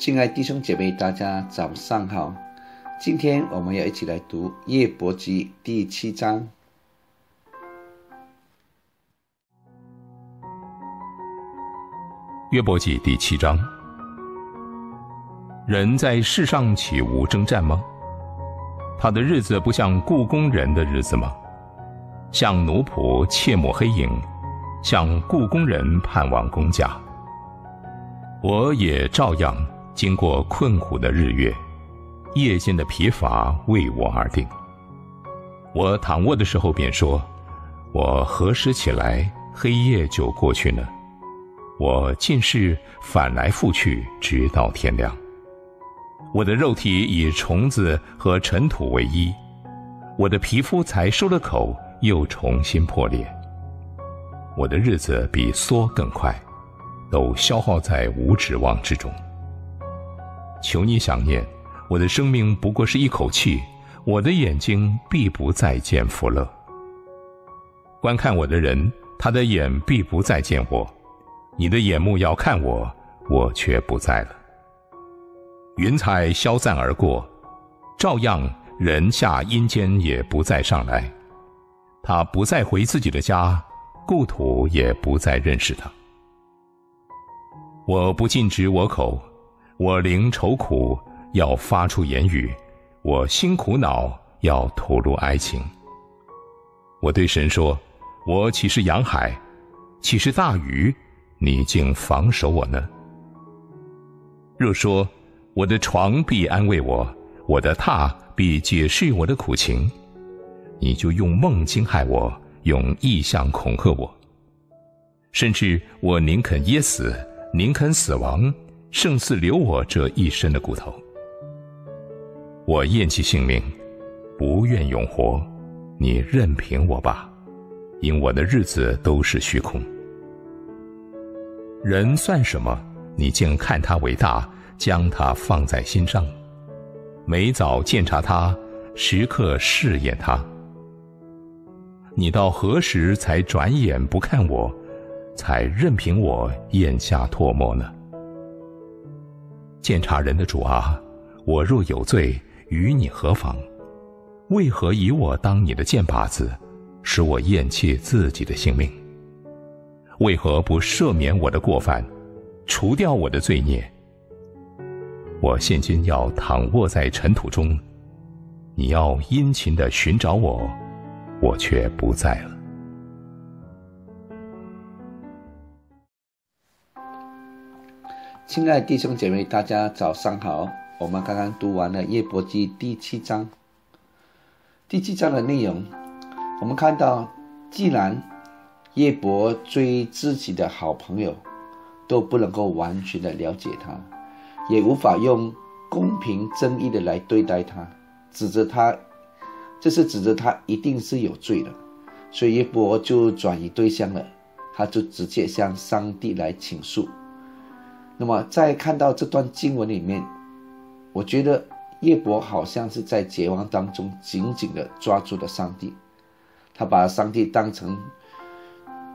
亲爱弟兄姐妹，大家早上好。今天我们要一起来读《夜伯记》第七章。约伯记第七章：人在世上岂无征战吗？他的日子不像故宫人的日子吗？像奴仆切抹黑影，像故宫人盼望公家。我也照样经过困苦的日月，夜间的疲乏为我而定。我躺卧的时候便说：“我何时起来，黑夜就过去呢？我尽是反来覆去，直到天亮。我的肉体以虫子和尘土为衣，我的皮肤才收了口，又重新破裂。我的日子比梭更快。”都消耗在无指望之中。求你想念，我的生命不过是一口气，我的眼睛必不再见福乐。观看我的人，他的眼必不再见我；你的眼目要看我，我却不在了。云彩消散而过，照样人下阴间也不再上来，他不再回自己的家，故土也不再认识他。我不禁止我口，我灵愁苦，要发出言语；我心苦恼，要吐露哀情。我对神说：“我岂是洋海，岂是大鱼？你竟防守我呢？”若说我的床必安慰我，我的榻必解释我的苦情，你就用梦惊骇我，用异象恐吓我，甚至我宁肯噎死。宁肯死亡，胜似留我这一身的骨头。我厌弃性命，不愿永活，你任凭我吧，因我的日子都是虚空。人算什么？你竟看他为大，将他放在心上，每早检查他，时刻试验他。你到何时才转眼不看我？才任凭我咽下唾沫呢？监察人的主啊，我若有罪，与你何妨？为何以我当你的箭靶子，使我厌弃自己的性命？为何不赦免我的过犯，除掉我的罪孽？我现今要躺卧在尘土中，你要殷勤的寻找我，我却不在了。亲爱弟兄姐妹，大家早上好。我们刚刚读完了《叶伯记》第七章。第七章的内容，我们看到，既然叶伯追自己的好朋友都不能够完全的了解他，也无法用公平正义的来对待他，指责他，这是指责他一定是有罪的，所以叶伯就转移对象了，他就直接向上帝来倾诉。那么，在看到这段经文里面，我觉得叶伯好像是在绝望当中紧紧的抓住了上帝，他把上帝当成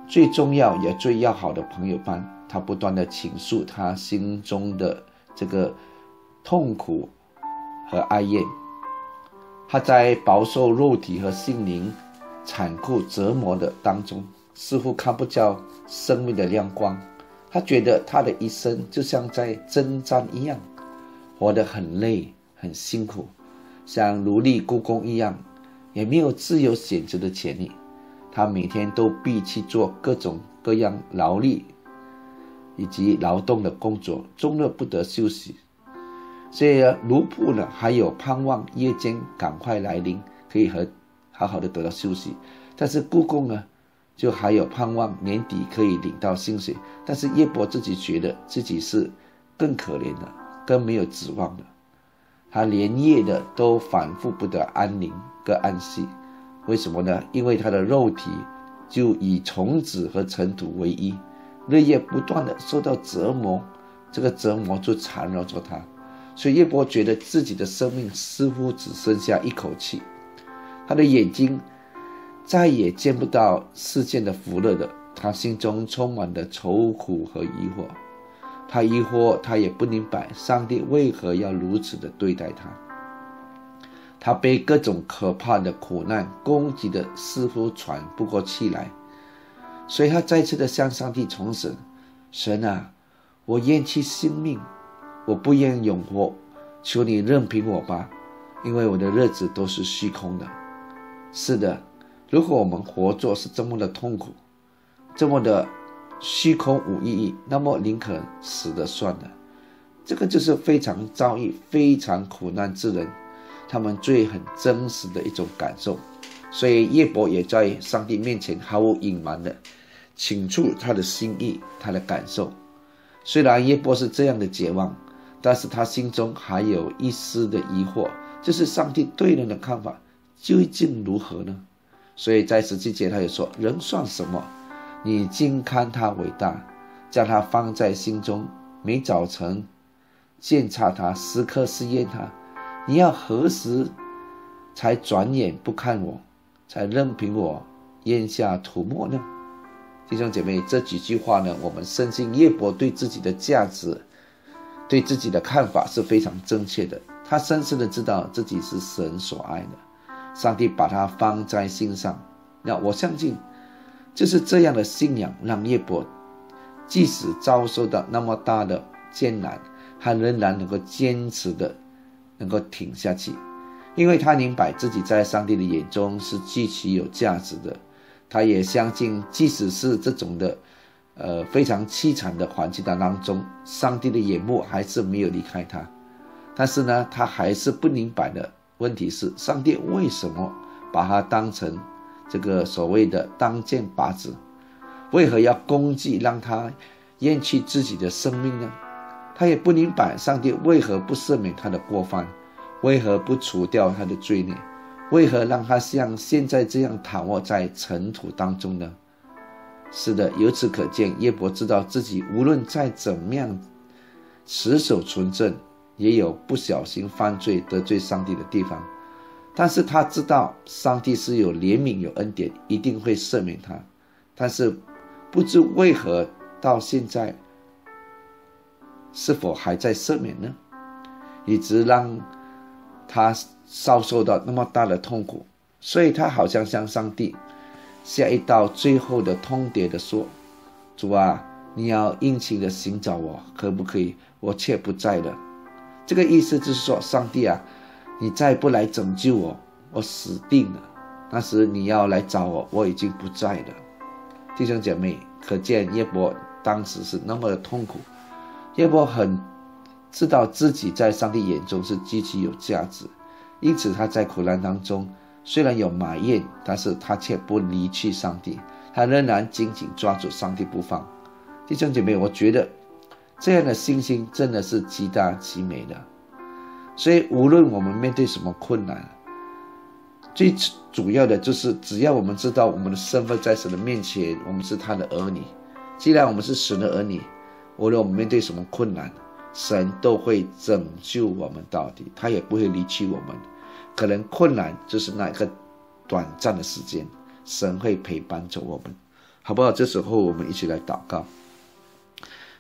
最重要也最要好的朋友般，他不断的倾诉他心中的这个痛苦和哀怨，他在饱受肉体和心灵残酷折磨的当中，似乎看不到生命的亮光。他觉得他的一生就像在征战一样，活得很累、很辛苦，像奴隶雇工一样，也没有自由选择的权利。他每天都必去做各种各样劳力以及劳动的工作，终日不得休息。所以奴仆呢，还有盼望夜间赶快来临，可以和好好的得到休息。但是故宫呢？就还有盼望年底可以领到薪水，但是叶伯自己觉得自己是更可怜的，更没有指望的。他连夜的都反复不得安宁跟安息，为什么呢？因为他的肉体就以虫子和尘土为衣，日夜不断的受到折磨，这个折磨就缠绕着他，所以叶伯觉得自己的生命似乎只剩下一口气，他的眼睛。再也见不到世间的福乐的，他心中充满了愁苦和疑惑。他疑惑，他也不明白上帝为何要如此的对待他。他被各种可怕的苦难攻击的似乎喘不过气来，所以他再次的向上帝重申：“神啊，我厌弃性命，我不愿永活，求你任凭我吧，因为我的日子都是虚空的。”是的，如果我们活着是这么的痛苦，这么的虚空无意义，那么宁可死的算了。这个就是非常遭遇非常苦难之人。他们最很真实的一种感受，所以叶伯也在上帝面前毫无隐瞒的倾出他的心意、他的感受。虽然叶伯是这样的绝望，但是他心中还有一丝的疑惑，就是上帝对人的看法究竟如何呢？所以在十七节他就说：“人算什么？你竟看他伟大，将他放在心中，每早晨检查他，时刻试验他。”你要何时才转眼不看我，才任凭我咽下吐沫呢？弟兄姐妹，这几句话呢，我们深信叶伯对自己的价值、对自己的看法是非常正确的。他深深的知道自己是神所爱的，上帝把他放在心上。那我相信，就是这样的信仰，让叶伯即使遭受到那么大的艰难，他仍然能够坚持的。能够挺下去，因为他明白自己在上帝的眼中是极其有价值的。他也相信，即使是这种的，呃，非常凄惨的环境当中，上帝的眼目还是没有离开他。但是呢，他还是不明白的问题是：上帝为什么把他当成这个所谓的当剑靶子？为何要攻击，让他厌弃自己的生命呢？他也不明白上帝为何不赦免他的过犯，为何不除掉他的罪孽，为何让他像现在这样躺卧在尘土当中呢？是的，由此可见，耶伯知道自己无论再怎么样持守纯正，也有不小心犯罪得罪上帝的地方。但是他知道上帝是有怜悯有恩典，一定会赦免他。但是不知为何到现在。是否还在赦免呢？一直让他遭受到那么大的痛苦，所以他好像向上帝下一道最后的通牒的说：“主啊，你要殷勤的寻找我，可不可以？我却不在了。”这个意思就是说，上帝啊，你再不来拯救我，我死定了。那时你要来找我，我已经不在了。弟兄姐妹，可见耶伯当时是那么的痛苦。耶伯很知道自己在上帝眼中是极其有价值，因此他在苦难当中虽然有埋怨，但是他却不离弃上帝，他仍然紧紧抓住上帝不放。弟兄姐妹，我觉得这样的信心真的是极大极美的。所以无论我们面对什么困难，最主要的就是只要我们知道我们的身份在神的面前，我们是他的儿女。既然我们是神的儿女。无论我们面对什么困难，神都会拯救我们到底，他也不会离弃我们。可能困难就是那一个短暂的时间，神会陪伴着我们，好不好？这时候我们一起来祷告，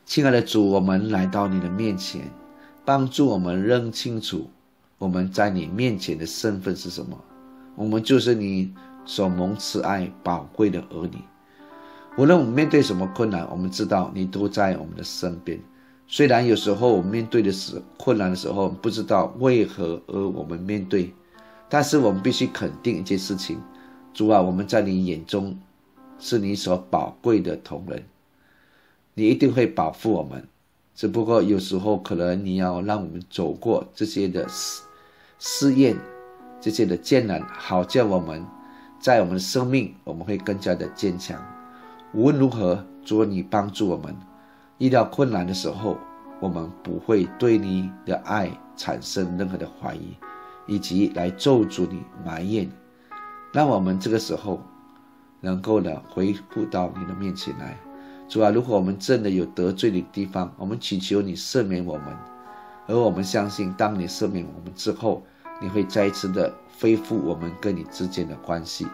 亲爱的主，我们来到你的面前，帮助我们认清楚我们在你面前的身份是什么。我们就是你所蒙慈爱宝贵的儿女。无论我们面对什么困难，我们知道你都在我们的身边。虽然有时候我们面对的是困难的时候，不知道为何而我们面对，但是我们必须肯定一件事情：主啊，我们在你眼中是你所宝贵的同仁，你一定会保护我们。只不过有时候可能你要让我们走过这些的试试验，这些的艰难，好叫我们在我们生命我们会更加的坚强。无论如何，主你帮助我们，遇到困难的时候，我们不会对你的爱产生任何的怀疑，以及来咒诅你、埋怨。让我们这个时候能够呢回复到你的面前来。主啊，如果我们真的有得罪的地方，我们祈求你赦免我们。而我们相信，当你赦免我们之后，你会再一次的恢复我们跟你之间的关系。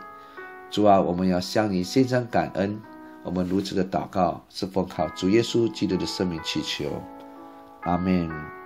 主啊，我们要向你献上感恩。我们如此的祷告，是奉靠主耶稣基督的圣名祈求，阿门。